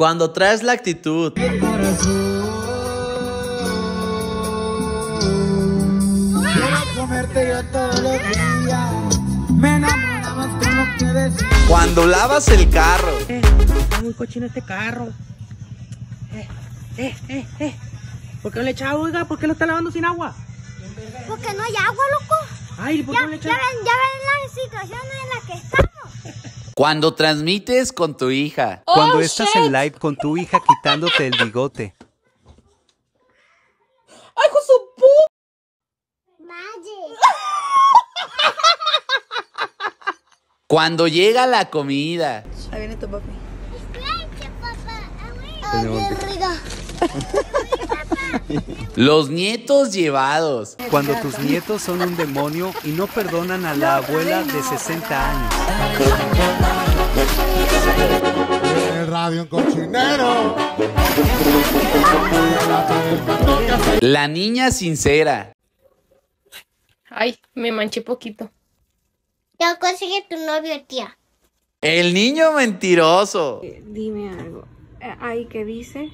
Cuando traes la actitud. Cuando lavas el carro. Está muy cochino este carro. Eh, eh, eh, eh. ¿Por qué no le echa agua, oiga? ¿Por qué lo está lavando sin agua? Porque no hay agua, loco. Ay, ¿por Ya, qué no le ya echa ven, ya ven la situación en la que estamos. Cuando transmites con tu hija. Cuando estás en live con tu hija quitándote el bigote. ¡Ay, con su pu! Magic. Cuando llega la comida. Ahí viene tu papi papá. Ay, bien rica. Los nietos llevados. Cuando tus nietos son un demonio y no perdonan a la abuela de 60 años. El radio cochinero. La niña sincera. Ay, me manché poquito. Ya consigue tu novio, tía. El niño mentiroso. Dime algo. Eh, Ay, ¿qué dice?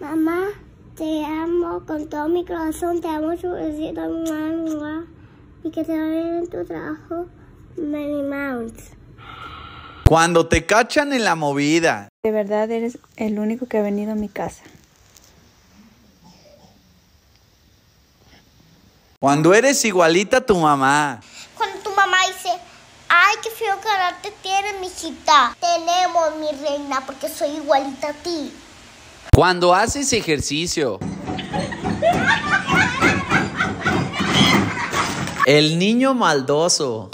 Mamá, te amo con todo mi corazón. Te amo, su besito. Mua, mua. Y que te vaya bien en tu trabajo. Many Mounts. Cuando te cachan en la movida. De verdad eres el único que ha venido a mi casa. Cuando eres igualita a tu mamá. Cuando tu mamá dice, ay, qué feo carácter tienes, mijita. Tenemos, mi reina, porque soy igualita a ti. Cuando haces ejercicio. El niño maldoso.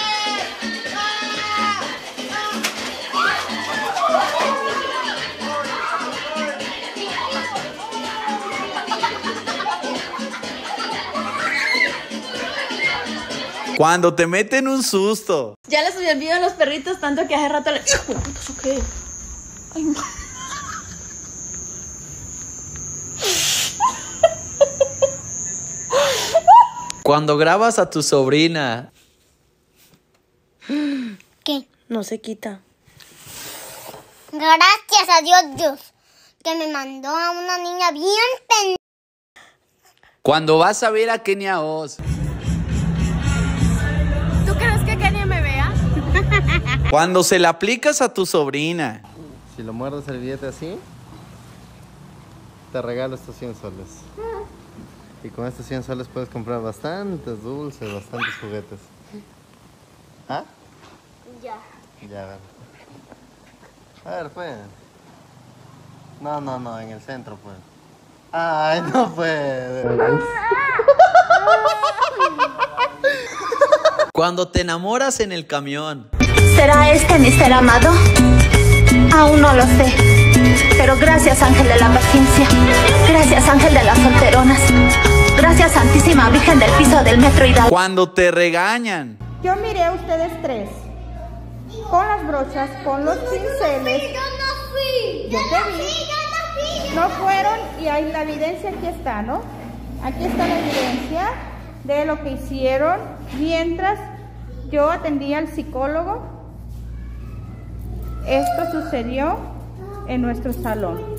Cuando te meten un susto. Ya les olvidó a los perritos tanto que hace rato le... Ay, no. Cuando grabas a tu sobrina. ¿Qué? No se quita. Gracias a Dios, Dios, que me mandó a una niña bien pen... Cuando vas a ver a Kenia Oz. ¿Tú crees que Kenia me vea? Cuando se la aplicas a tu sobrina. Si lo muerdes el billete así, te regalo estos 100 soles. Y con estos 100 soles puedes comprar bastantes dulces, bastantes juguetes. ¿Ah? Ya. Ya, a ver. A ver, pues. No, no, no, en el centro, pues. Ay, no puede. Cuando te enamoras en el camión. ¿Será este mi ser amado? Aún no lo sé. Pero gracias, ángel de la paciencia. Gracias, ángel de las solteronas. Gracias, Santísima Virgen del piso del metro Hidalgo. Cuando te regañan. Yo miré a ustedes tres. Con las brochas, con los pinceles. Yo no fui. Yo te vi. yo no fui. No fueron y ahí la evidencia aquí está, ¿no? Aquí está la evidencia de lo que hicieron mientras yo atendía al psicólogo. Esto sucedió en nuestro salón.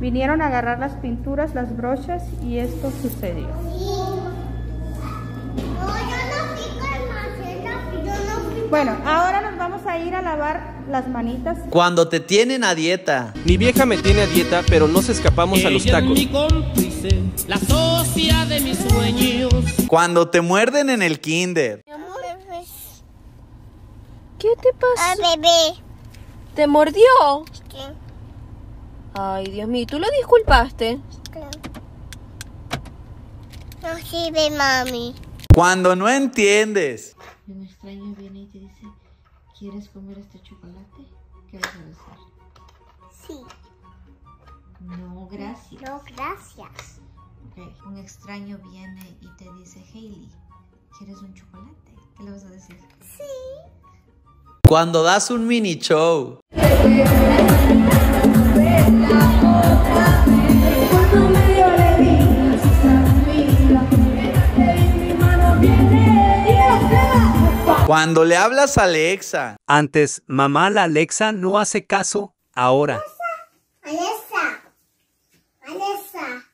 Vinieron a agarrar las pinturas, las brochas y esto sucedió. No, yo no fui con Marcela. Yo no fui. Bueno, ahora nos vamos a ir a lavar las manitas. Cuando te tienen a dieta. Mi vieja me tiene a dieta, pero nos escapamos a los es tacos. mi cómplice, la socia de mis sueños. Cuando te muerden en el kinder. ¿Qué te pasa? Ah, bebé. ¿Te mordió? ¿Qué? Ay, Dios mío, ¿tú lo disculpaste? Claro. No sirve, mami. Cuando no entiendes. Y un extraño viene y te dice, ¿quieres comer este chocolate? ¿Qué vas a decir? Sí. No, gracias. No, gracias. Ok. Un extraño viene y te dice, Hailey, ¿quieres un chocolate? ¿Qué le vas a decir? Sí. Cuando das un mini show. Cuando le hablas a Alexa. Antes, mamá la Alexa no hace caso ahora. Vanessa, Vanessa,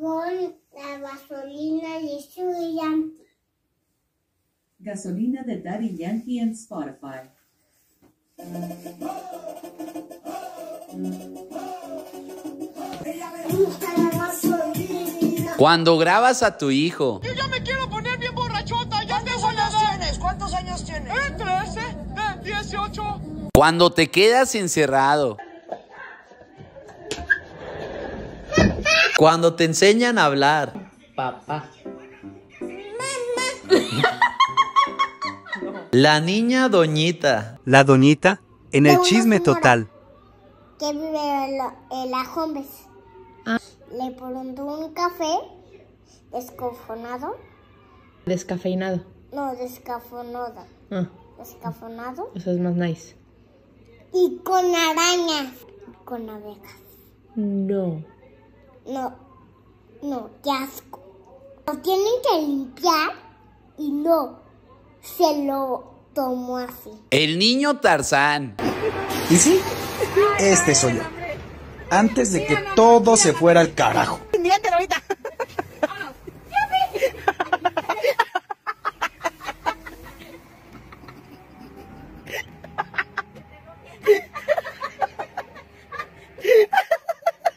pon la gasolina y estudiante. Gasolina de Daddy Yankee en Spotify. Cuando grabas a tu hijo. Yo ya me quiero poner bien borrachota. ¿Ya ¿Cuántos años tienes? ¿Cuántos años tienes? Eh, 13, eh, 18. Cuando te quedas encerrado. Cuando te enseñan a hablar. Papá. La niña doñita. La doñita en el chisme total. Que vive en, la- en Hombres. Le preguntó un café descafonado. Descafeinado. No, descafonado. Ah, Descafonado. eso es más nice. Y con arañas. Con abejas. No. No, no, qué asco. Lo tienen que limpiar y no. Se lo tomó así. El niño Tarzán. ¿Y sí? Este soy yo. Antes de que todo se fuera al carajo.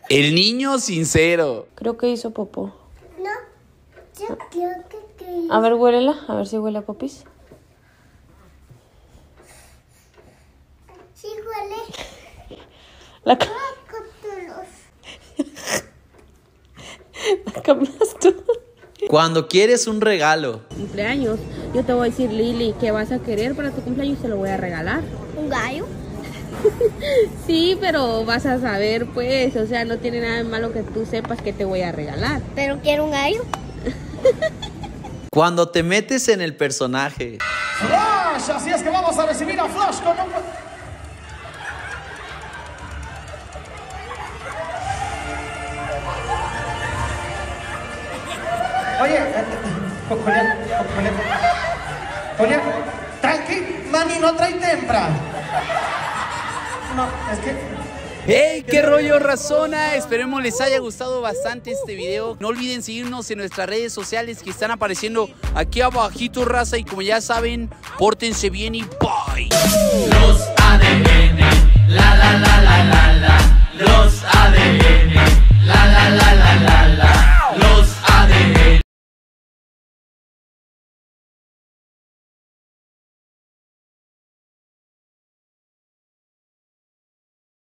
El niño sincero. Creo que hizo popó. No, yo creo que... que A ver, huélela. A ver si huele a popis. Sí huele. La, ca- Cóctelos. la cambias tú. Cuando quieres un regalo. Cumpleaños. Yo te voy a decir, Lili, ¿qué vas a querer para tu cumpleaños? Se lo voy a regalar. ¿Un gallo? Sí, pero vas a saber, pues. O sea, no tiene nada de malo que tú sepas que te voy a regalar. Pero quiero un gallo. Cuando te metes en el personaje. Flash, así es que vamos a recibir a Flash con un... Oye, Julián, Julián, Julián, tranqui, mami, no trae tempra no, es que... ¡Hey! ¿Qué rollo, Razona? Esperemos les haya gustado bastante este video. No olviden seguirnos en nuestras redes sociales que están apareciendo aquí abajito, raza. Y como ya saben, pórtense bien y bye. Los ADN, la la la.